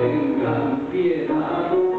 tengan piedad.